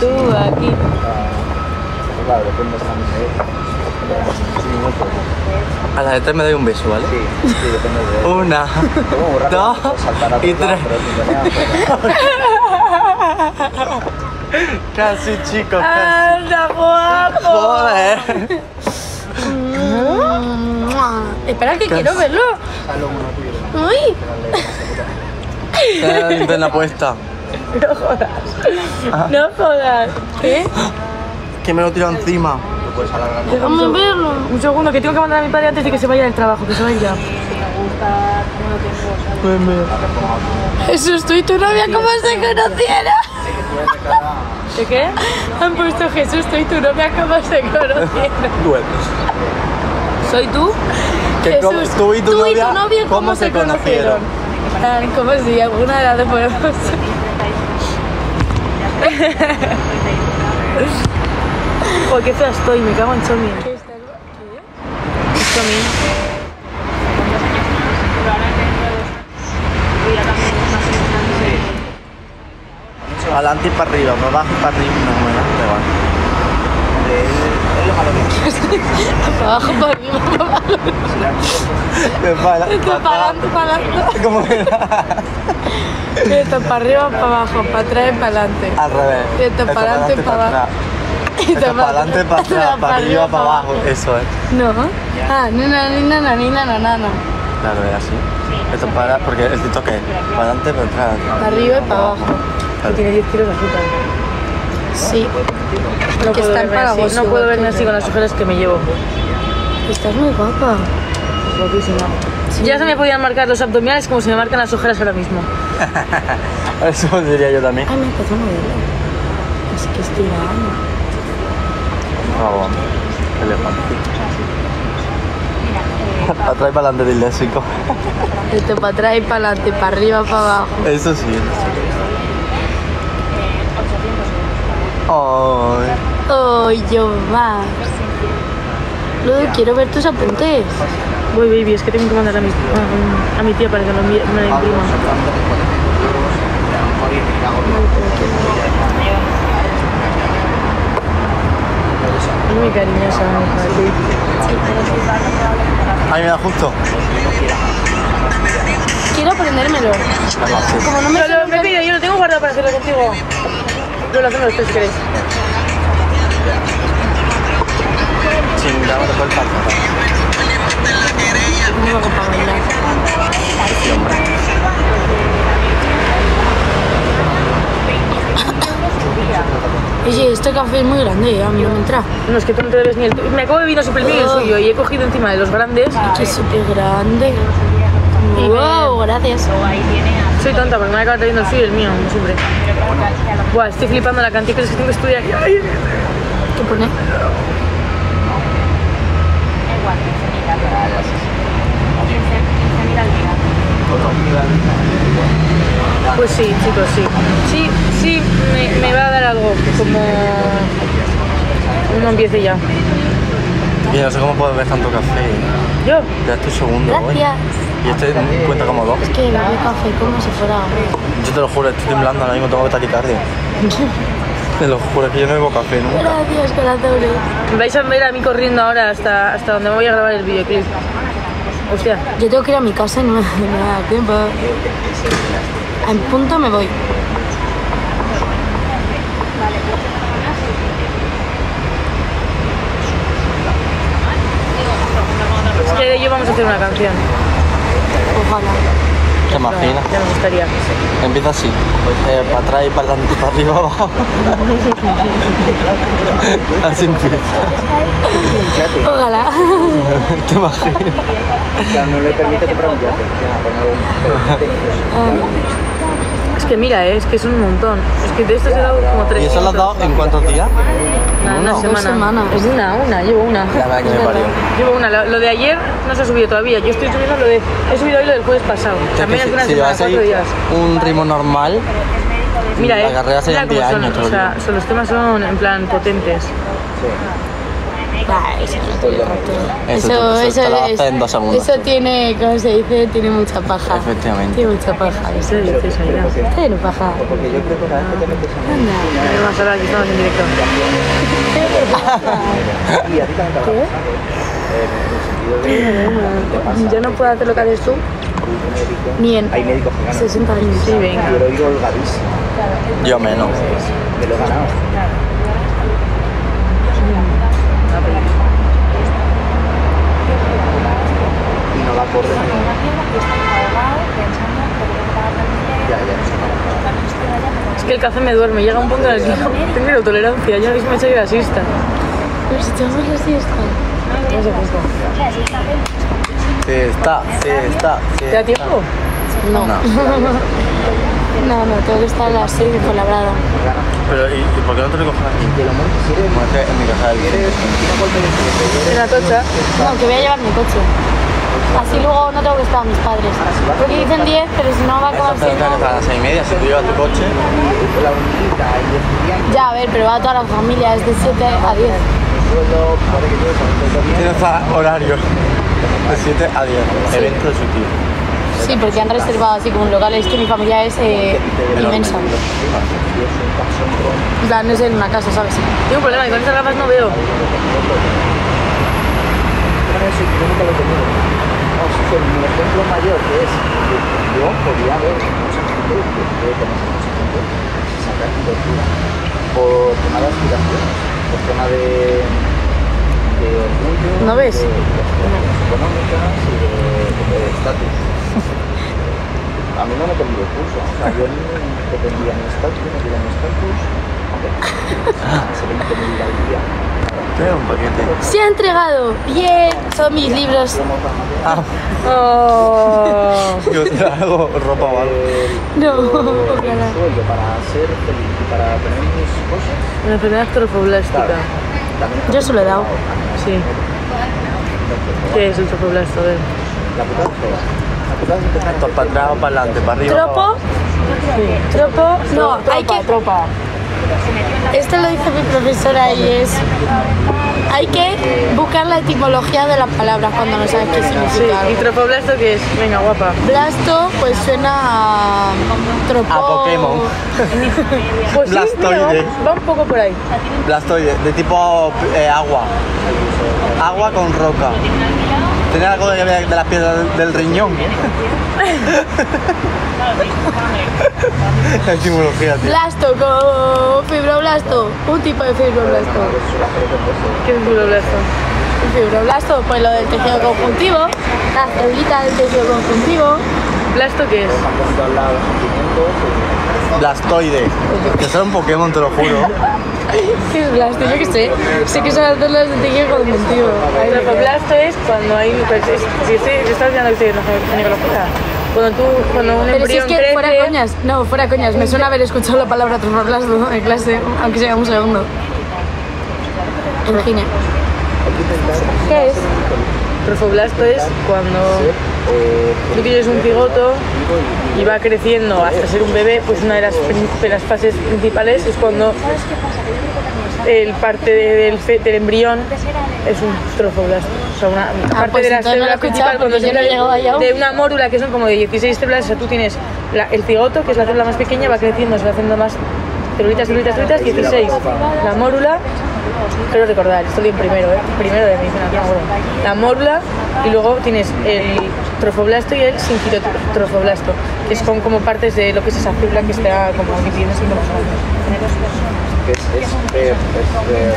Tú aquí. A la de tres me doy un beso, ¿vale? Sí, sí, depende de... Una, dos y tres. Casi, chicos, casi. ¡Anda, guapo! Joder. Espera que quiero verlo. Uy, Tiene la linterna puesta. no jodas. No jodas. ¿Qué? Que me lo tiro encima. Puedes alargar. Déjame verlo. Un segundo, que tengo que mandar a mi padre antes de que se vaya del trabajo, que se vaya. Jesús, tú y tu novia, ¿cómo se conocieron? ¿De qué? Han puesto Jesús, tú y tu novia, ¿cómo se conocieron? ¿Soy tú? Que como- tú y tu novia, ¿cómo, se conocieron? Ah, ¿Cómo si alguna de las dos podemos? Joder, qué fea estoy, me cago en Chomi. ¿Qué? Chomi. Adelante y para arriba, para abajo y para arriba. No, igual. Es lo malo que Para abajo, para arriba, para abajo. Para, Esto para adelante, para adelante. ¿Cómo era? Esto para arriba, para abajo, para atrás y para adelante. Al revés. Esto para adelante, para abajo. Esto para adelante, para atrás, para arriba, para abajo. Eso es. No. Ah, ni na, ni na, na, ni na, na, na. Claro, es así. Esto para, porque el TikTok es para adelante, para atrás. Para arriba y para abajo. Claro. Tiene 10 kilos de azúcar. Sí. No Que puedo, está verme así, empalagoso, no puedo verme así con las ojeras que me llevo. Estás muy guapa. Guapísima. Ya se me podían marcar los abdominales como se me marcan las ojeras ahora mismo. Eso diría yo también. Ay, me empezó a moverlo. Es que estoy grabando. Vamos, elefante. Para atrás y para adelante disléxico. Esto para atrás y para adelante, para arriba, para abajo. Eso sí. Ay. Oh, yo más. Luego quiero ver tus apuntes. Voy, baby, es que tengo que mandar a mi, a, a mi tía para que lo envíe- me lo imprima. Es muy cariñosa, mi Ay, mira, justo. Quiero aprendérmelo. Como no me Pero me pide, yo lo tengo guardado para hacerlo contigo. Pero lo hacemos los tres, si queréis. Te puedes pasar. no para bailar. Oye, este café es muy grande, a mí no me entra. No, es que tú no te debes ni el... Me acabo de vino súper mío y el suyo y he cogido encima de los grandes. Que es súper grande. Wow, gracias. Soy tonta porque me acaba trayendo el suyo y el mío, como siempre. Buah, estoy flipando la cantidad de cosas que tengo que estudiar. Ay, ¿Qué pone? Pues sí, chicos, sí. Sí, sí, me, me va a dar algo como... No empiece ya. Y no sé cómo puedes ver tanto café. ¿Yo? Ya es tu segundo, güey. Gracias. Y este cuenta como dos. Es que bebo café como si fuera. Yo te lo juro, estoy temblando ahora mismo, tengo taquicardia. Te lo juro que yo no bebo café nunca. Gracias, corazones. Vais a ver a mí corriendo ahora hasta, hasta donde me voy a grabar el videoclip. Hostia, Yo tengo que ir a mi casa y no me, no me da tiempo. En punto me voy. es que de ello vamos a hacer una canción. Ojalá. ¿Te imaginas? Ya me gustaría. Empieza así. Eh, para atrás y para adelante y para arriba abajo. así empieza. Ojalá. ¿Te imaginas? No le permite que pregunte atención a poner un... Es que mira, eh, es que son un montón. Es que de estos he dado como tres. ¿Y eso lo has dado en cuántos días? Una, una semana. Es una, una, llevo una. La verdad que me parió. Llevo una. Lo, lo de ayer no se ha subido todavía. Yo estoy subiendo lo de. He subido hoy lo del jueves pasado. O sea, También es una si, semana, cuatro días. un ritmo normal, Mira, la eh, carrera sería mira en 10 cómo son, O sea, son- los temas son en plan potentes. Bah, eso. Eso Eso, te- eso, te lo es- hace en dos segundos. eso tiene, ¿cómo se dice? Tiene mucha paja. Efectivamente. Tiene mucha paja. Eso dices, Aida? Tiene paja. Porque yo creo que una vez que te metes en Anda. Vamos a hablar, aquí estamos en directo. Pasa. Yo no puedo hacer lo que haces tú. Ni en Hay médicos que ganan. 60 años. Sí, venga. Yo menos. Me lo he ganado. Y no la corre. Es que el café me duerme, llega un punto en el que tengo neurotolerancia, ya mismo me he hecho la siesta. Pero si echamos la siesta. No. Sí, está, sí, está. Sí, ¿Te da está. tiempo? No. No. No, no, tengo que estar a las 6 de Fuenlabrada. Pero, ¿y, ¿y por qué no te recoges aquí? En. En la tocha. No, que voy a llevar mi coche. Así luego no tengo que esperar a mis padres. Porque dicen 10, pero si no va a acabar siendo... a las seis y media, si tú llevas tu coche. Ya, a ver, pero va toda la familia, es de 7 a 10. Sueldo, puede que lleves a un sueldo bien. tienes a- horario de 7 a 10, evento de su tío. Sí, porque han reservado así como un local, es que mi familia es eh, inmensa. O sea, no es en una casa, ¿sabes? Tengo un problema, que con estas gafas no veo. Eso yo nunca lo he tenido. No, sí, que mi ejemplo mayor que es que yo podía ver mucha gente que puede conocer mucha gente sacar cobertura por tema de aspiraciones, por tema de, de orgullo, ¿No ves? de, de aspiraciones económicas y de de estatus. A mí no me tendría el curso, o sea, yo ni dependía ni estatus, ni quería ni estatus. Se 20.000 al día. Un paquete. Se ha entregado. Bien, son mis libros. Ah, Oh. yo te hago ropa o algo. No, el ojalá. sueldo para ser feliz y para tener mis cosas, Una enfermedad trofoblástica. Yo se lo he dado. Sí. ¿Qué es el trofoblasto? A ver. la puta para atrás, para adelante, para arriba. Tropo, abajo. tropo, no, tropa, hay que... tropa. Esto lo dice mi profesora y es... Hay que buscar la etimología de las palabras cuando no sabes qué Sí, significa. ¿y algo. trofoblasto qué es? Venga, guapa. Blasto, pues suena a... Tropo... A Pokémon. Pues sí, Blastoide. va un poco por ahí. Blastoide, de tipo eh, agua. Agua con roca. Tiene algo de, de las piedras del, del riñón. La etimología, tío. Blasto con fibroblasto, un tipo de fibroblasto. ¿Qué es un trofoblasto? Un fibroblasto, pues lo del tejido conjuntivo, la célula del tejido conjuntivo. ¿Blasto qué es? Blastoide. Que son un Pokémon, te lo juro. ¿Qué es blasto? Yo qué sé. Sé que son las células del tejido conjuntivo. El trofoblasto es cuando hay... pues, es- si estás viendo que estoy. Cuando tú, cuando un Pero si es que crece... fuera coñas, no, fuera coñas, me suena haber escuchado la palabra tromboblasto en clase, aunque sea un segundo. En gine. ¿Qué es? Trofoblasto es cuando eh, tú tienes un cigoto y va creciendo hasta ser un bebé, pues una de las, prin- de las fases principales es cuando el parte de- del, fe- del embrión es un trofoblasto. O sea, una parte pues de la célula principal cuando se aún. de una mórula que son como de 16 células, o sea, tú tienes la- el cigoto, que es la célula más pequeña, va creciendo, se va haciendo más celulitas, celulitas, celulitas, 16. La mórula, creo recordar, esto lo primero, ¿eh? primero de medicina, no. La mórula y luego tienes el trofoblasto y el sinquitotrofoblasto, que son como partes de lo que es esa célula que está como dividiéndose en dos que es, es, ver, es ver.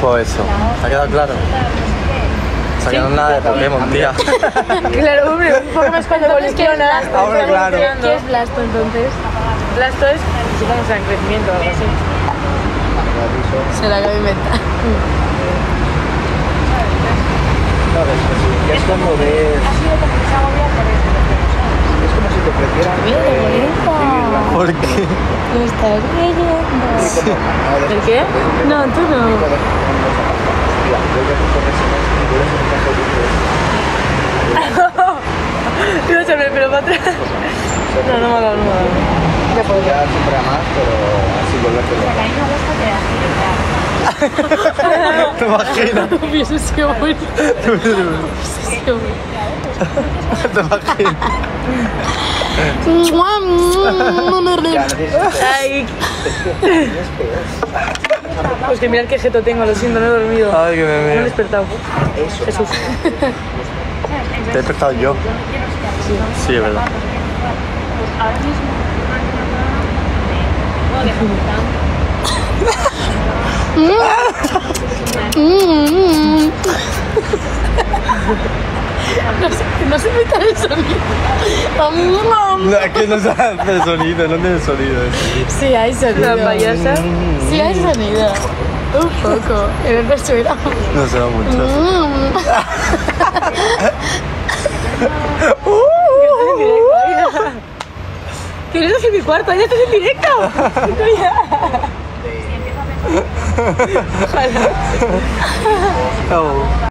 Pues eso. ¿Te ha quedado claro? Se ha quedado nada de Pokémon, tía. Claro, hombre, un poco más cuando ¿qué es evoluciona. blasto? Ahora, claro. ¿Qué es blasto entonces? Blasto es, supongo que sea crecimiento o algo así. Se la acabo de inventar. No, es, como ves. Es como si te eh, la- ¿Por qué? Lo estás leyendo. ¿El qué? No, tú no. A echarme el pelo para atrás. No, no me ha dado, no me ha dado. Ya puedo. ya siempre a más, pero así volverte. ¿Te imaginas? Hubiese sido bueno. Hubiese sido bueno. ¿Te imaginas? No Ay, pues que mirad qué jeto tengo, lo siento, no he dormido. Ay, que me No me he despertado. Eso. Jesús. Te he despertado yo. Sí, es verdad. Mm. No sé, no sé imitar el sonido. Mm. No, es que no se hace el sonido, no tiene sonido. Sí, hay sonido. La payasa. Sí, hay sonido. Un poco. En el resto era. No se da mucho. Mm. ¿Quieres hacer mi cuarto? ¡Ya estás en directo! Oh.